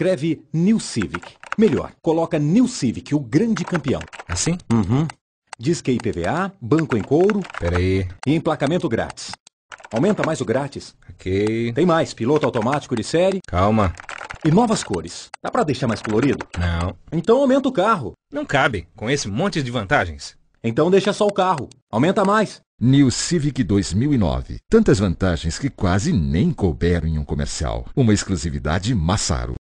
Escreve New Civic. Melhor, coloca New Civic, o grande campeão. Assim? Uhum. Diz que é IPVA, banco em couro Peraí. e emplacamento grátis. Aumenta mais o grátis. Ok. Tem mais, piloto automático de série Calma. e novas cores. Dá pra deixar mais colorido? Não. Então aumenta o carro. Não cabe, com esse monte de vantagens. Então deixa só o carro. Aumenta mais. New Civic 2009. Tantas vantagens que quase nem couberam em um comercial. Uma exclusividade Massaro.